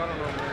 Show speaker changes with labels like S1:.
S1: I don't know.